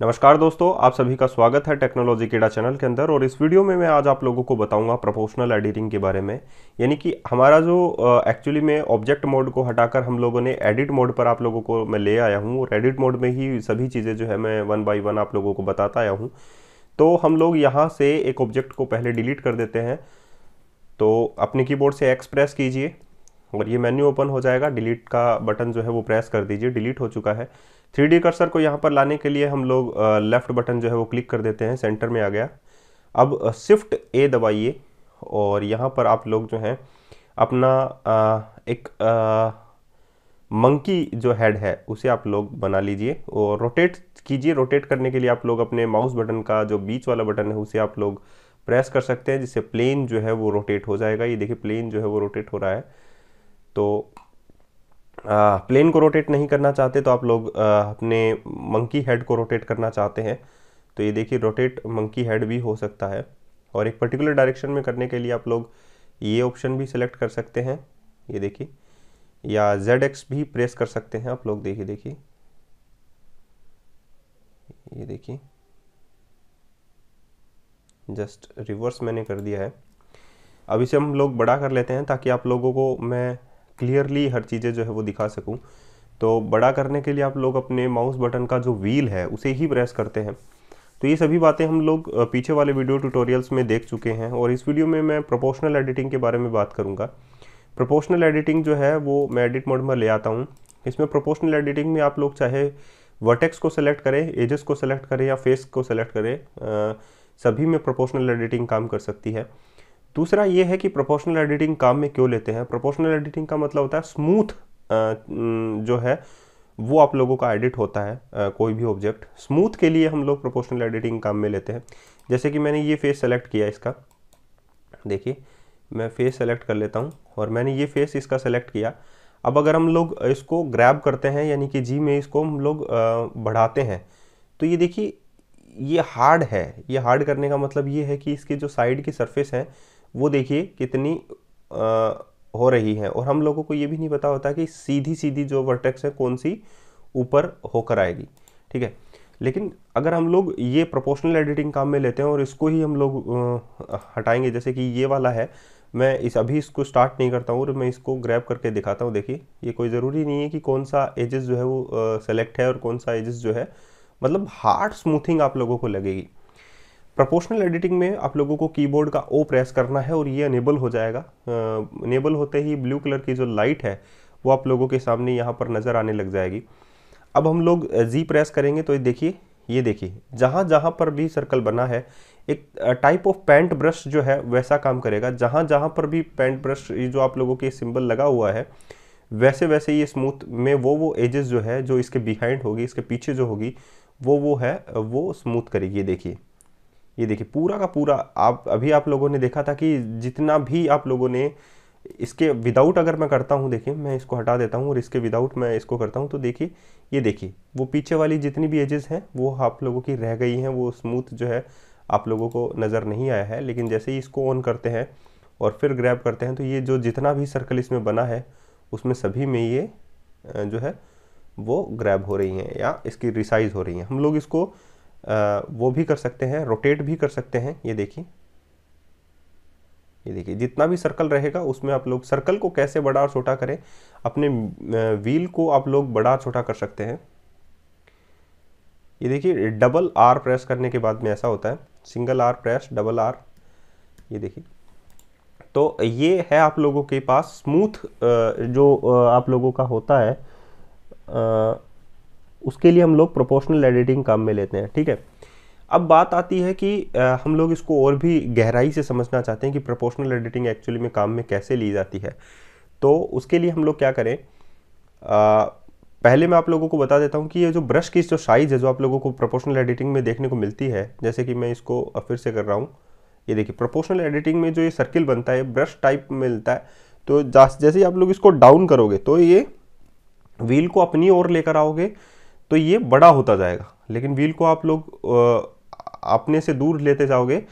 नमस्कार दोस्तों, आप सभी का स्वागत है टेक्नोलॉजी केड़ा चैनल के अंदर। और इस वीडियो में मैं आज आप लोगों को बताऊँगा प्रोपोर्शनल एडिटिंग के बारे में। यानी कि हमारा जो एक्चुअली में ऑब्जेक्ट मोड को हटाकर हम लोगों ने एडिट मोड पर आप लोगों को मैं ले आया हूँ। और एडिट मोड में ही सभी चीज़ें जो है मैं वन बाई वन आप लोगों को बताता आया हूँ। तो हम लोग यहाँ से एक ऑब्जेक्ट को पहले डिलीट कर देते हैं। तो अपने कीबोर्ड से एक्स प्रेस कीजिए। और ये मेन्यू ओपन हो जाएगा डिलीट का बटन जो है वो प्रेस कर दीजिए डिलीट हो चुका है। थ्री डी कर्सर को यहाँ पर लाने के लिए हम लोग लेफ़्ट बटन जो है वो क्लिक कर देते हैं सेंटर में आ गया। अब शिफ्ट ए दबाइए और यहाँ पर आप लोग जो हैं अपना आ, एक आ, मंकी जो हेड है उसे आप लोग बना लीजिए और रोटेट कीजिए। रोटेट करने के लिए आप लोग अपने माउस बटन का जो बीच वाला बटन है उसे आप लोग प्रेस कर सकते हैं जिससे प्लेन जो है वो रोटेट हो जाएगा। ये देखिए प्लेन जो है वो रोटेट हो रहा है। तो प्लेन को रोटेट नहीं करना चाहते तो आप लोग आ, अपने मंकी हेड को रोटेट करना चाहते हैं। तो ये देखिए रोटेट मंकी हेड भी हो सकता है। और एक पर्टिकुलर डायरेक्शन में करने के लिए आप लोग ये ऑप्शन भी सिलेक्ट कर सकते हैं। ये देखिए या जेड एक्स भी प्रेस कर सकते हैं आप लोग। देखिए देखिए। ये देखिए। जस्ट रिवर्स मैंने कर दिया है। अब इसे हम लोग बड़ा कर लेते हैं ताकि आप लोगों को मैं क्लियरली हर चीज़ें जो है वो दिखा सकूँ। तो बड़ा करने के लिए आप लोग अपने माउस बटन का जो व्हील है, उसे ही प्रेस करते हैं। तो ये सभी बातें हम लोग पीछे वाले वीडियो ट्यूटोरियल्स में देख चुके हैं और इस वीडियो में मैं प्रोपोर्शनल एडिटिंग के बारे में बात करूँगा। प्रोपोर्शनल एडिटिंग जो है वो मैं एडिट मोड में ले आता हूँ। इसमें प्रोपोर्शनल एडिटिंग में आप लोग चाहे वर्टेक्स को सेलेक्ट करें एजेस को सेलेक्ट करें या फेस को सेलेक्ट करें सभी में प्रोपोर्शनल एडिटिंग काम कर सकती है। दूसरा ये है कि प्रोपोर्शनल एडिटिंग काम में क्यों लेते हैं? प्रोपोर्शनल एडिटिंग का मतलब होता है स्मूथ जो है, वो आप लोगों का एडिट होता है कोई भी ऑब्जेक्ट स्मूथ के लिए हम लोग प्रोपोर्शनल एडिटिंग काम में लेते हैं। जैसे कि मैंने ये फेस सेलेक्ट किया इसका। देखिए, मैं फेस सेलेक्ट कर लेता हूँ और मैंने ये फेस इसका सेलेक्ट किया। अब अगर हम लोग इसको ग्रैब करते हैं, यानी कि जी में इसको हम लोग बढ़ाते हैं तो ये देखिए, ये हार्ड है। ये हार्ड करने का मतलब ये है कि इसकी जो साइड की सरफेस है वो देखिए कितनी आ, हो रही है। और हम लोगों को ये भी नहीं पता होता कि सीधी सीधी जो वर्टेक्स है कौन सी ऊपर होकर आएगी ठीक है? लेकिन अगर हम लोग ये प्रोपोर्शनल एडिटिंग काम में लेते हैं और इसको ही हम लोग हटाएँगे जैसे कि ये वाला है मैं इस अभी इसको स्टार्ट नहीं करता हूँ और मैं इसको ग्रैब करके दिखाता हूँ। देखिए ये कोई ज़रूरी नहीं है कि कौन सा एजेस जो है वो सेलेक्ट है और कौन सा एजेस जो है मतलब हार्ड स्मूथिंग आप लोगों को लगेगी। प्रोपोर्शनल एडिटिंग में आप लोगों को कीबोर्ड का ओ प्रेस करना है और ये अनेबल हो जाएगा। अनेबल होते ही ब्लू कलर की जो लाइट है, वो आप लोगों के सामने यहाँ पर नज़र आने लग जाएगी। अब हम लोग जी प्रेस करेंगे तो देखिए, ये देखिए, जहाँ जहाँ पर भी सर्कल बना है, एक टाइप ऑफ़ पेंट ब्रश जो है, वैसा काम करेगा। जहाँ जहाँ पर भी पेंट ब्रश जो आप लोगों के सिंबल लगा हुआ है, वैसे वैसे ये स्मूथ में वो वो एजेस जो है, जो इसके बिहाइंड होगी, इसके पीछे जो होगी, वो वो है, वो स्मूथ करेगी। देखिए। ये देखिए, पूरा का पूरा आप, अभी आप लोगों ने देखा था कि जितना भी आप लोगों ने इसके विदाउट अगर मैं करता हूँ, देखिए, मैं इसको हटा देता हूँ और इसके विदाउट मैं इसको करता हूँ तो देखिए, ये देखिए, वो पीछे वाली जितनी भी एजेस हैं, वो आप लोगों की रह गई हैं, वो स्मूथ जो है, आप लोगों को नज़र नहीं आया है। लेकिन जैसे ही इसको ऑन करते हैं और फिर ग्रैब करते हैं तो ये जो जितना भी सर्कल इसमें बना है, उसमें सभी में ये जो है, वो ग्रैब हो रही हैं या इसकी रिसाइज हो रही हैं। हम लोग इसको वो भी कर सकते हैं रोटेट भी कर सकते हैं, ये देखिए। ये देखिए, जितना भी सर्कल रहेगा, उसमें आप लोग सर्कल को कैसे बड़ा और छोटा करें, अपने व्हील को आप लोग बड़ा छोटा कर सकते हैं। ये देखिए डबल आर प्रेस करने के बाद में ऐसा होता है single R press double R ये देखिए। तो ये है आप लोगों के पास स्मूथ जो आप लोगों का होता है उसके लिए हम लोग प्रोपोर्शनल एडिटिंग काम में लेते हैं ठीक है? अब बात आती है कि आ, हम लोग इसको और भी गहराई से समझना चाहते हैं कि प्रोपोर्शनल एडिटिंग एक्चुअली में काम में कैसे ली जाती है। तो उसके लिए हम लोग क्या करें? आ, पहले मैं आप लोगों को बता देता हूँ कि ये जो ब्रश की जो साइज़ है जो आप लोगों को प्रोपोर्शनल एडिटिंग में देखने को मिलती है जैसे कि मैं इसको फिर से कर रहा हूँ। ये देखिए प्रोपोर्शनल एडिटिंग में जो ये सर्किल बनता है ब्रश टाइप मिलता है तो जैसे ही आप लोग इसको डाउन करोगे तो ये व्हील को अपनी ओर लेकर आओगे तो ये बड़ा होता जाएगा। लेकिन व्हील को आप लोग अपने से दूर लेते जाओगे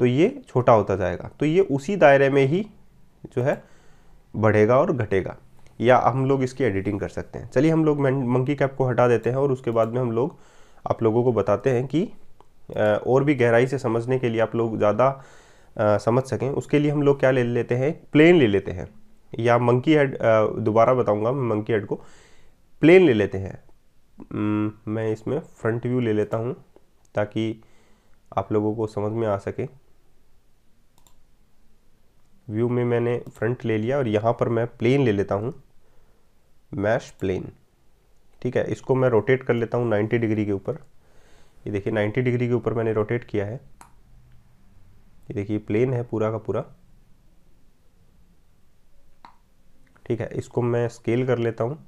तो ये छोटा होता जाएगा। तो ये उसी दायरे में ही जो है, बढ़ेगा और घटेगा। या हम लोग इसकी एडिटिंग कर सकते हैं। चलिए हम लोग मंकी कैप को हटा देते हैं और उसके बाद में हम लोग आप लोगों को बताते हैं कि और भी गहराई से समझने के लिए आप लोग ज़्यादा समझ सकें। उसके लिए हम लोग क्या ले लेते हैं? प्लेन ले लेते हैं। या मंकी हेड दोबारा बताऊँगा मंकी हेड को। प्लेन ले लेते हैं। मैं इसमें फ्रंट व्यू ले लेता हूँ ताकि आप लोगों को समझ में आ सके। व्यू में मैंने फ्रंट ले लिया और यहाँ पर मैं प्लेन ले लेता हूँ। मैश प्लेन ठीक है? इसको मैं रोटेट कर लेता हूँ 90 डिग्री के ऊपर। ये देखिए 90 डिग्री के ऊपर मैंने रोटेट किया है। ये देखिए प्लेन है पूरा का पूरा। ठीक है, इसको मैं स्केल कर लेता हूँ।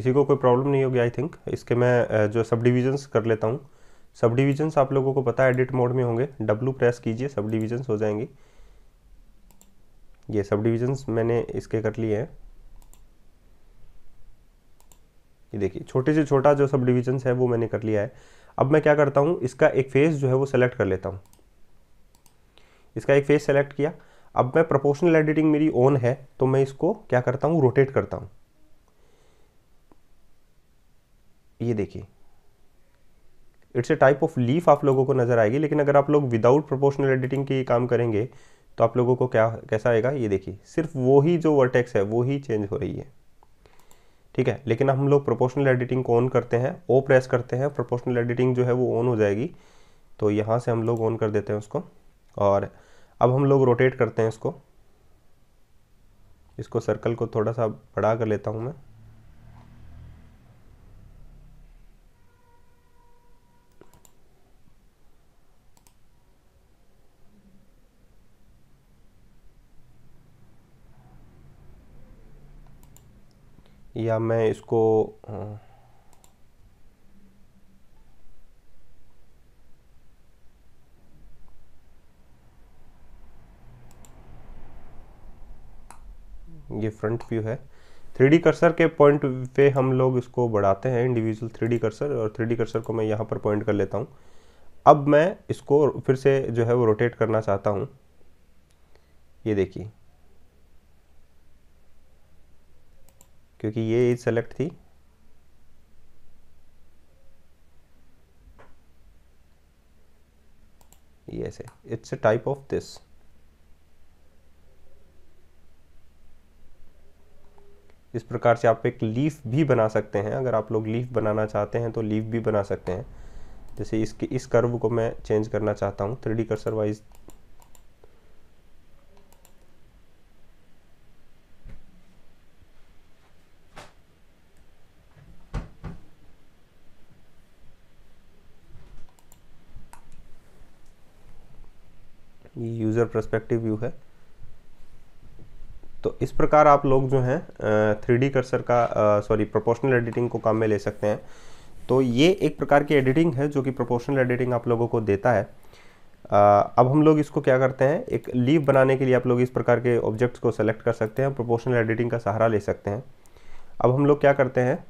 किसी को कोई प्रॉब्लम नहीं होगी आई थिंक इसके मैं जो सब डिविजन्स कर लेता हूँ। सब डिविजन्स आप लोगों को पता है एडिट मोड में होंगे। डब्लू प्रेस कीजिए सब डिविजन्स हो जाएँगे। ये सब डिविजन्स मैंने इसके कर लिए हैं। ये देखिए, छोटे से छोटा जो सब डिविजन्स है, वो मैंने कर लिया है। अब मैं क्या करता हूँ, इसका एक फेस जो है, वो सेलेक्ट कर लेता हूँ। इसका एक फेस सेलेक्ट किया। अब मैं प्रोपोर्शनल एडिटिंग मेरी ऑन है तो मैं इसको क्या करता हूँ रोटेट करता हूँ। ये देखिए। It's a type of leaf आप लोगों को नज़र आएगी, लेकिन अगर आप लोग विदाउट प्रोपोर्शनल एडिटिंग के काम करेंगे तो आप लोगों को क्या, कैसा आएगा? ये देखिए, सिर्फ़ वो ही जो वर्टेक्स है, वो ही चेंज हो रही है। ठीक है, लेकिन हम लोग प्रोपोर्शनल एडिटिंग को ऑन करते हैं ओ प्रेस करते हैं प्रोपोर्शनल एडिटिंग जो है वो ऑन हो जाएगी। तो यहाँ से हम लोग ऑन कर देते हैं उसको, और अब हम लोग रोटेट करते हैं इसको। इसको सर्कल को थोड़ा सा बड़ा कर लेता हूँ मैं। या मैं इसको ये फ्रंट व्यू है। थ्री कर्सर के पॉइंट पे हम लोग इसको बढ़ाते हैं इंडिविजुअल थ्री कर्सर और थ्री कर्सर को मैं यहाँ पर पॉइंट कर लेता हूँ। अब मैं इसको फिर से जो है वो रोटेट करना चाहता हूँ। ये देखिए। क्योंकि ये एज सेलेक्ट थी। ये ऐसे। It's a type of this इस प्रकार से आप एक लीफ भी बना सकते हैं। अगर आप लोग लीफ बनाना चाहते हैं तो लीफ भी बना सकते हैं। जैसे इसके, इस कर्व को मैं चेंज करना चाहता हूँ। Three D cursor wise perspective view है। तो इस प्रकार आप लोग जो हैं थ्री डी कर्सर का सॉरी प्रोपोर्शनल एडिटिंग को काम में ले सकते हैं। तो ये एक प्रकार की एडिटिंग है जो कि प्रोपोर्शनल एडिटिंग आप लोगों को देता है। आ, अब हम लोग इसको क्या करते हैं एक लीव बनाने के लिए आप लोग इस प्रकार के ऑब्जेक्ट्स को सेलेक्ट कर सकते हैं प्रोपोर्शनल एडिटिंग का सहारा ले सकते हैं। अब हम लोग क्या करते हैं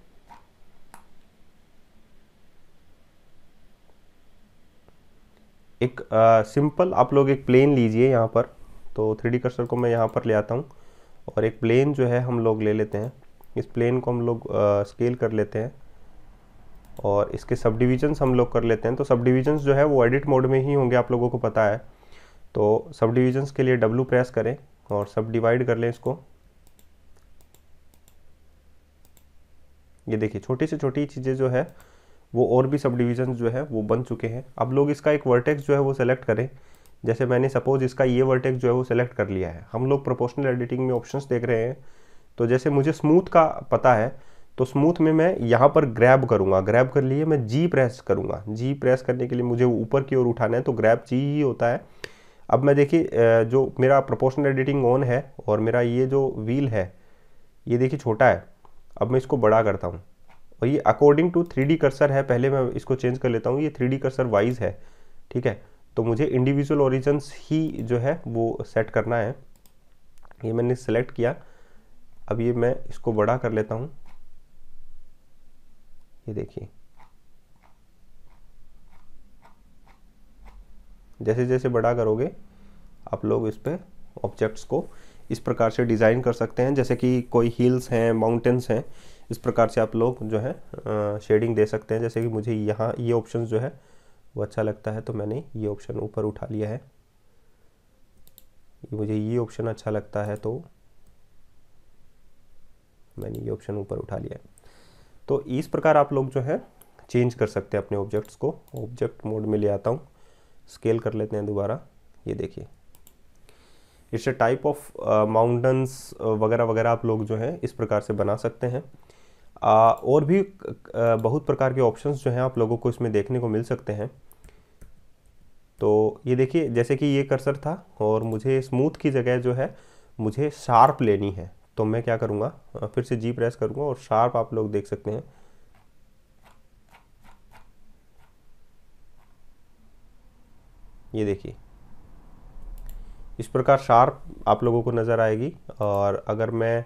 एक सिंपल आप लोग एक प्लेन लीजिए यहाँ पर। तो थ्री कर्सर को मैं यहाँ पर ले आता हूँ। और एक प्लेन जो है, हम लोग ले लेते हैं। इस प्लेन को हम लोग स्केल कर लेते हैं। और इसके सब डिविजन्स हम लोग कर लेते हैं। तो सब डिविजन्स जो है, वो एडिट मोड में ही होंगे, आप लोगों को पता है। तो सब डिविजन्स के लिए डब्लू प्रेस करें और सब डिवाइड कर लें इसको। ये देखिए, छोटी से छोटी चीज़ें जो है वो और भी सब डिविजन जो है, वो बन चुके हैं। अब लोग इसका एक वर्टेक्स जो है, वो सेलेक्ट करें। जैसे मैंने सपोज़ इसका ये वर्टेक्स जो है, वो सेलेक्ट कर लिया है। हम लोग प्रोपोर्शनल एडिटिंग में ऑप्शंस देख रहे हैं। तो जैसे मुझे स्मूथ का पता है तो स्मूथ में मैं यहाँ पर ग्रैब करूँगा। ग्रैब कर लिए मैं जी प्रेस करूँगा। जी प्रेस करने के लिए मुझे ऊपर की ओर उठाना है तो ग्रैब जी ही होता है। अब मैं देखिए जो मेरा प्रोपोर्शनल एडिटिंग ऑन है और मेरा ये जो व्हील है, ये देखिए छोटा है। अब मैं इसको बड़ा करता हूँ। और ये अकॉर्डिंग टू थ्री कर्सर है, पहले मैं इसको चेंज कर लेता हूँ, ये थ्री कर्सर वाइज है, ठीक है? तो मुझे इंडिविजुअल ओरिजन्स ही जो है, वो सेट करना है। ये मैंने सेलेक्ट किया। अब ये मैं इसको बड़ा कर लेता हूँ। ये देखिए। जैसे जैसे बड़ा करोगे, आप लोग इस पर ऑब्जेक्ट्स को इस प्रकार से डिज़ाइन कर सकते हैं। जैसे कि कोई हिल्स हैं माउंटेन्स हैं इस प्रकार से आप लोग जो है शेडिंग दे सकते हैं। जैसे कि मुझे यहाँ ये ऑप्शन जो है, वो अच्छा लगता है तो मैंने ये ऑप्शन ऊपर उठा लिया है। मुझे ये ऑप्शन अच्छा लगता है तो मैंने ये ऑप्शन ऊपर उठा लिया है। तो इस प्रकार आप लोग जो है चेंज कर सकते हैं अपने ऑब्जेक्ट्स को। ऑब्जेक्ट मोड में ले आता हूँ। स्केल कर लेते हैं दोबारा। ये देखिए। इट्स टाइप ऑफ़ माउंटेन्स वगैरह वगैरह आप लोग जो है, इस प्रकार से बना सकते हैं। Uh, और भी uh, बहुत प्रकार के ऑप्शंस जो हैं आप लोगों को इसमें देखने को मिल सकते हैं। तो ये देखिए जैसे कि ये कर्सर था और मुझे स्मूथ की जगह जो है मुझे शार्प लेनी है। तो मैं क्या करूँगा? फिर से जी प्रेस करूँगा और शार्प आप लोग देख सकते हैं। ये देखिए इस प्रकार शार्प आप लोगों को नज़र आएगी और अगर मैं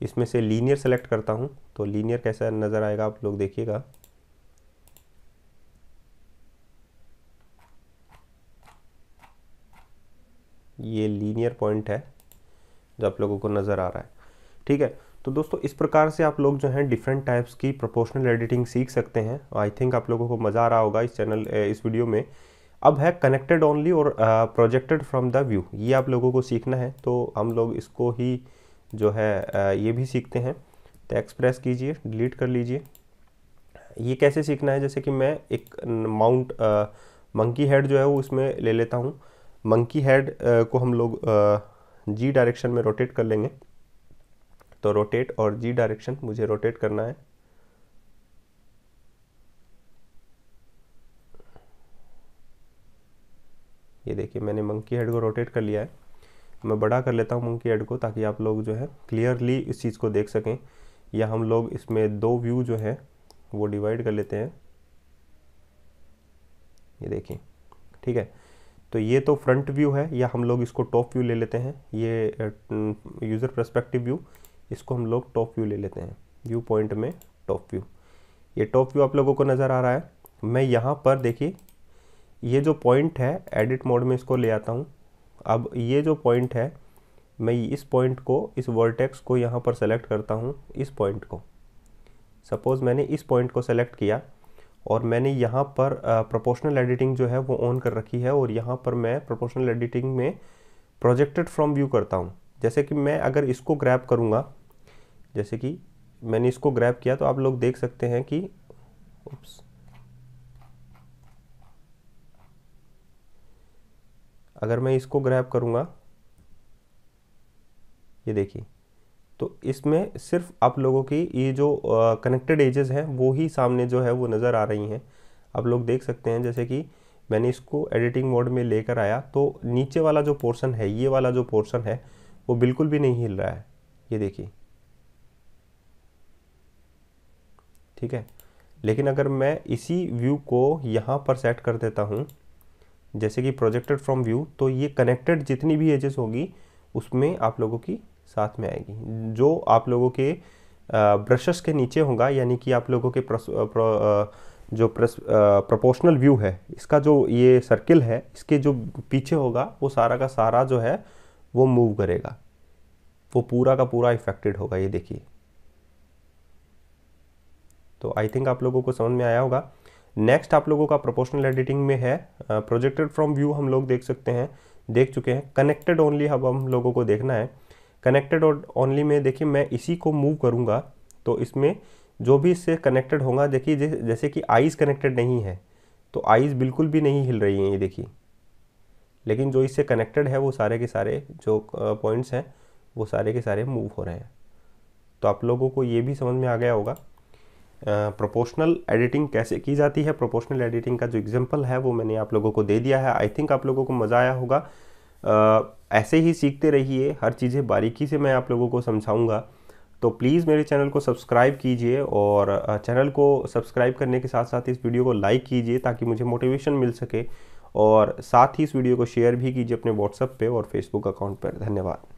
इसमें से लीनियर सेलेक्ट करता हूँ तो लीनियर कैसा नज़र आएगा आप लोग देखिएगा। ये लीनियर पॉइंट है जो आप लोगों को नज़र आ रहा है। ठीक है तो दोस्तों इस प्रकार से आप लोग जो हैं डिफरेंट टाइप्स की प्रोपोर्शनल एडिटिंग सीख सकते हैं। आई थिंक आप लोगों को मज़ा आ रहा होगा इस चैनल इस वीडियो में। अब है कनेक्टेड ओनली और प्रोजेक्टेड फ्रॉम द व्यू ये आप लोगों को सीखना है तो हम लोग इसको ही जो है uh, ये भी सीखते हैं। तो एक्सप्रेस कीजिए डिलीट कर लीजिए। ये कैसे सीखना है? जैसे कि मैं एक माउंट मंकी हेड जो है वो इसमें ले लेता हूँ। मंकी हेड को हम लोग जी डायरेक्शन में रोटेट कर लेंगे। तो रोटेट और जी डायरेक्शन मुझे रोटेट करना है। ये देखिए, मैंने मंकी हेड को रोटेट कर लिया है। मैं बड़ा कर लेता हूँ मंकी हेड को ताकि आप लोग जो है क्लियरली इस चीज़ को देख सकें। या हम लोग इसमें दो व्यू जो है, वो डिवाइड कर लेते हैं। ये देखिए, ठीक है? तो ये तो फ्रंट व्यू है, या हम लोग इसको टॉप व्यू ले लेते हैं। ये यूज़र प्रस्पेक्टिव व्यू इसको हम लोग टॉप व्यू ले लेते हैं। व्यू पॉइंट में टॉप व्यू ये टॉप व्यू आप लोगों को नज़र आ रहा है। मैं यहाँ पर देखिए, ये जो पॉइंट है एडिट मोड में इसको ले आता हूँ। अब ये जो पॉइंट है मैं इस पॉइंट को, इस वर्टेक्स को यहाँ पर सेलेक्ट करता हूँ, इस पॉइंट को। सपोज़ मैंने इस पॉइंट को सेलेक्ट किया और मैंने यहाँ पर प्रोपोर्शनल एडिटिंग जो है वो ऑन कर रखी है और यहाँ पर मैं प्रोपोर्शनल एडिटिंग में प्रोजेक्टेड फ्रॉम व्यू करता हूँ। जैसे कि मैं अगर इसको ग्रैब करूँगा, जैसे कि मैंने इसको ग्रैब किया तो आप लोग देख सकते हैं कि उप्स अगर मैं इसको ग्रैब करूँगा ये देखिए। तो इसमें सिर्फ़ आप लोगों की ये जो कनेक्टेड एजेस हैं, वो ही सामने जो है वो नज़र आ रही हैं। आप लोग देख सकते हैं जैसे कि मैंने इसको एडिटिंग मोड में लेकर आया तो नीचे वाला जो पोर्शन है, ये वाला जो पोर्शन है, वो बिल्कुल भी नहीं हिल रहा है। ये देखिए। ठीक है? लेकिन अगर मैं इसी व्यू को यहाँ पर सेट कर देता हूँ, जैसे कि प्रोजेक्टेड फ्रॉम व्यू तो ये कनेक्टेड जितनी भी एजेस होगी, उसमें आप लोगों की साथ में आएगी। जो आप लोगों के ब्रशेस के नीचे होगा यानी कि आप लोगों के प्रस, प्र, जो प्रोपोर्शनल व्यू है इसका जो ये सर्किल है इसके जो पीछे होगा वो सारा का सारा जो है वो मूव करेगा। वो पूरा का पूरा इफेक्टेड होगा ये देखिए। तो आई थिंक आप लोगों को समझ में आया होगा। नेक्स्ट आप लोगों का प्रोपोर्शनल एडिटिंग में है प्रोजेक्टेड फ्रॉम व्यू हम लोग देख सकते हैं देख चुके हैं। कनेक्टेड ओनली अब हम लोगों को देखना है। कनेक्टेड और ओनली में देखिए मैं इसी को मूव करूँगा तो इसमें जो भी इससे कनेक्टेड होगा, देखिए जैसे कि आइज़ कनेक्टेड नहीं है तो आइज़ बिल्कुल भी नहीं हिल रही हैं ये देखिए। लेकिन जो इससे कनेक्टेड है, वो सारे के सारे जो पॉइंट्स हैं, वो सारे के सारे मूव हो रहे हैं। तो आप लोगों को ये भी समझ में आ गया होगा प्रोपोर्शनल एडिटिंग कैसे की जाती है? प्रोपोर्शनल एडिटिंग का जो एग्जांपल है, वो मैंने आप लोगों को दे दिया है। आई थिंक आप लोगों को मज़ा आया होगा। ऐसे ही सीखते रहिए, हर चीज़ें बारीकी से मैं आप लोगों को समझाऊँगा। तो प्लीज़ मेरे चैनल को सब्सक्राइब कीजिए और चैनल को सब्सक्राइब करने के साथ साथ इस वीडियो को लाइक कीजिए ताकि मुझे मोटिवेशन मिल सके। और साथ ही इस वीडियो को शेयर भी कीजिए अपने व्हाट्सएप पे और फेसबुक अकाउंट पर। धन्यवाद।